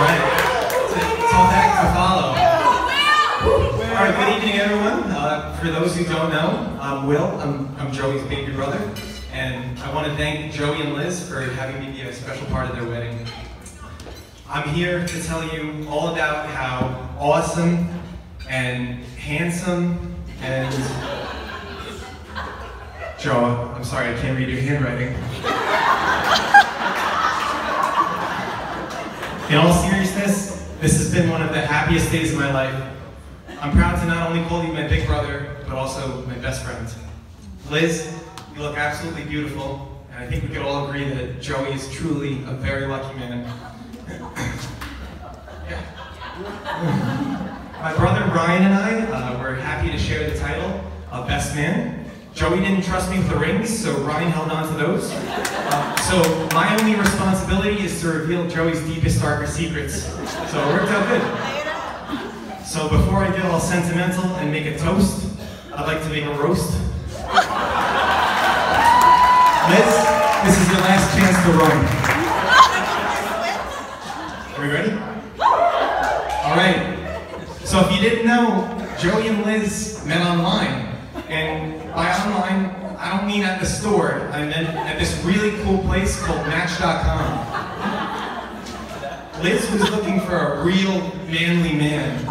Right. To follow. All right, good evening, everyone. Uh, for those who don't know, I'm Will. I'm, I'm Joey's baby brother. And I want to thank Joey and Liz for having me be a special part of their wedding. I'm here to tell you all about how awesome and handsome and Joe, I'm sorry, I can't read your handwriting. In all seriousness, this has been one of the happiest days of my life. I'm proud to not only call you my big brother, but also my best friend. Liz, you look absolutely beautiful, and I think we could all agree that Joey is truly a very lucky man. My brother Ryan and I uh, were happy to share the title of Best Man. Joey didn't trust me with the rings, so Ryan held on to those. Uh, so my only responsibility is to reveal Joey's deepest, darkest secrets. So it worked out good. So before I get all sentimental and make a toast, I'd like to make a roast. Liz, this is your last chance to run. Are we ready? All right. So if you didn't know, Joey and Liz met online. And by online, I don't mean at the store. I meant at this really cool place called Match.com. Liz was looking for a real manly man.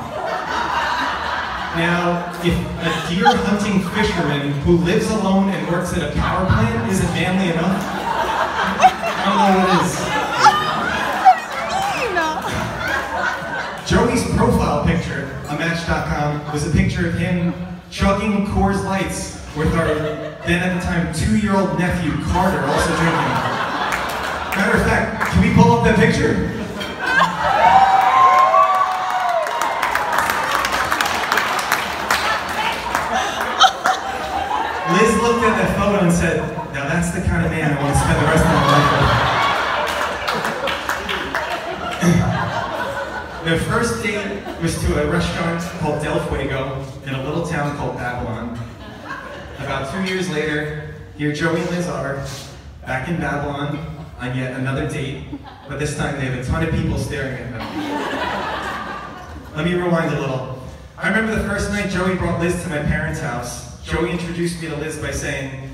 Now, if a deer hunting fisherman who lives alone and works at a power plant isn't manly enough, I don't know what is. Joey's profile picture on Match.com was a picture of him chugging Coors Lights with our then at the time two-year-old nephew Carter also drinking. Matter of fact, can we pull up that picture? Liz looked at that photo and said, now that's the kind of man I want to spend the rest of my life with. the first date was to a restaurant called Del Fuego in a little town called Babylon. About two years later, here Joey and Liz are, back in Babylon, on yet another date, but this time they have a ton of people staring at them. Let me rewind a little. I remember the first night Joey brought Liz to my parents' house. Joey introduced me to Liz by saying,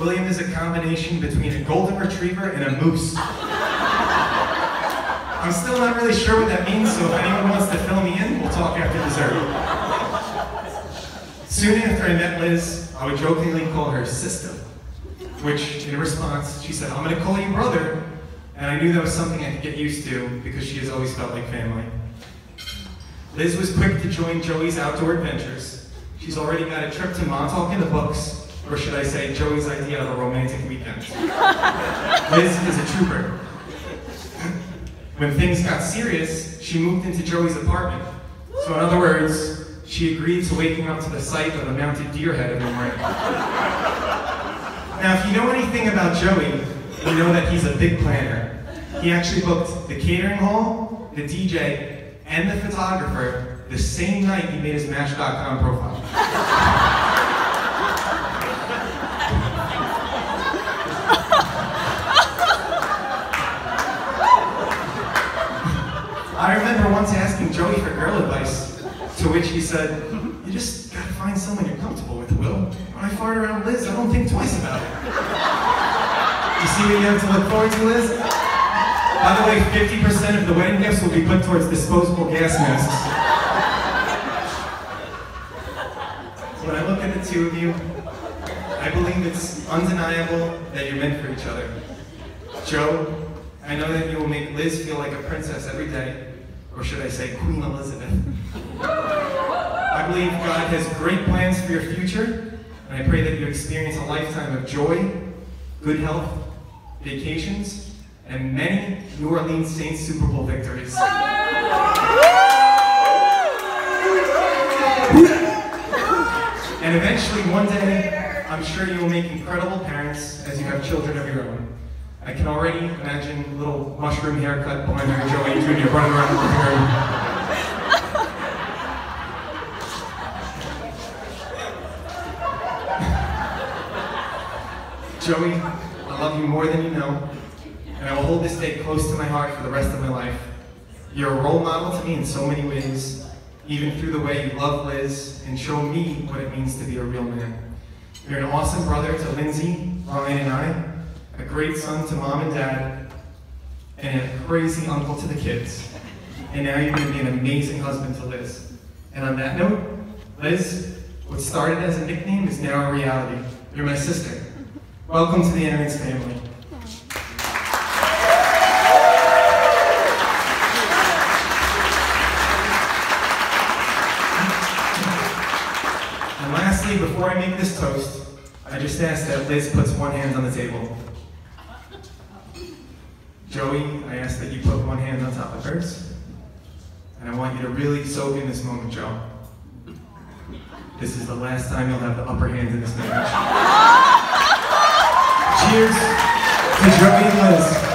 William is a combination between a golden retriever and a moose. I'm still not really sure what that means, so if anyone wants to fill me in, we'll talk after dessert. Soon after I met Liz, I would jokingly call her sister, which in response, she said, I'm gonna call you brother. And I knew that was something I could get used to because she has always felt like family. Liz was quick to join Joey's outdoor adventures. She's already got a trip to Montauk in the books, or should I say, Joey's idea of a romantic weekend. Liz is a trooper. When things got serious, she moved into Joey's apartment. So in other words, she agreed to waking up to the sight of a mounted deer head in the morning. now, if you know anything about Joey, you know that he's a big planner. He actually booked the catering hall, the DJ, and the photographer the same night he made his Match.com profile. I remember once asking Joey for girl advice, to which he said, you just gotta find someone you're comfortable with, Will. When I fart around Liz, I don't think twice about it. You see what you have to look forward to, Liz? By the way, 50% of the wedding gifts will be put towards disposable gas masks. When I look at the two of you, I believe it's undeniable that you're meant for each other. Joe, I know that you will make Liz feel like a princess every day, or should I say Queen Elizabeth. I believe God has great plans for your future, and I pray that you experience a lifetime of joy, good health, vacations, and many New Orleans Saints Super Bowl victories. And eventually, one day, I'm sure you will make incredible parents as you have children of your own. I can already imagine little mushroom haircut her Joey Jr. running around the room. Joey, I love you more than you know, and I will hold this day close to my heart for the rest of my life. You're a role model to me in so many ways, even through the way you love Liz and show me what it means to be a real man. You're an awesome brother to Lindsay, Ryan, and I, a great son to mom and dad, and a crazy uncle to the kids. And now you're going to be an amazing husband to Liz. And on that note, Liz, what started as a nickname is now a reality. You're my sister. Welcome to the Aaron's family. And lastly, before I make this toast, I just ask that Liz puts one hand on the table. Joey, I ask that you put one hand on top of hers. And I want you to really soak in this moment, Joe. This is the last time you'll have the upper hand in this marriage. Cheers to Joey and Liz.